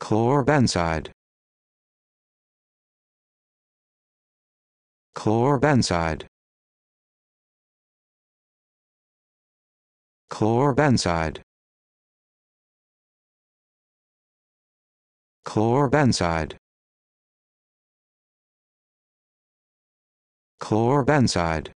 Chlorbenzide. Chlorbenzide. Chlorbenzide. Chlorbenzide. Chlorbenzide.